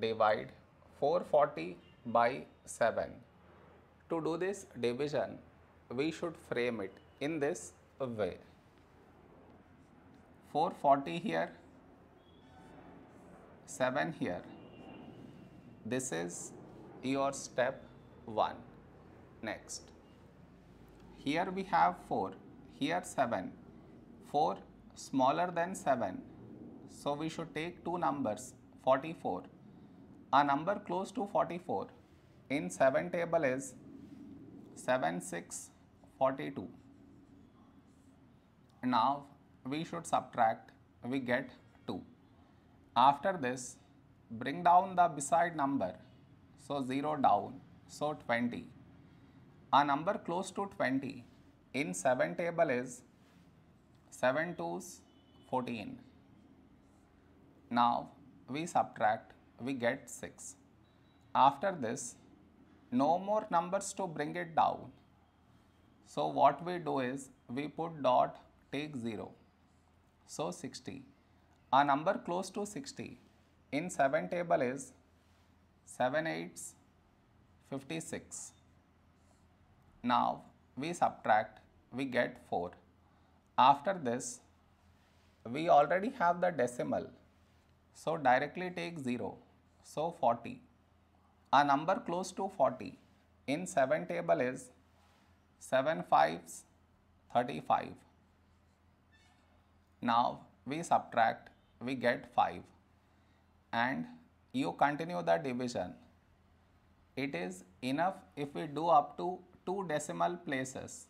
divide 440 by 7. To do this division, we should frame it in this way. 440 here, 7 here. This is your step 1. Next. Here we have 4, here 7. 4 smaller than 7. So we should take two numbers 44. A number close to 44 in 7 table is 7 6 42. Now we should subtract, we get 2. After this, bring down the beside number. So 0 down, so 20. A number close to 20 in 7 table is 7 twos 14. Now we subtract, we get 6. After this, no more numbers to bring it down. So what we do is we put dot take 0. So 60. A number close to 60 in 7 table is 7 8s 56. Now we subtract, we get 4. After this, we already have the decimal. So directly take 0. So 40. A number close to 40 in 7 table is 7 5s 35. Now we subtract, we get 5 and you continue the division. It is enough if we do up to 2 decimal places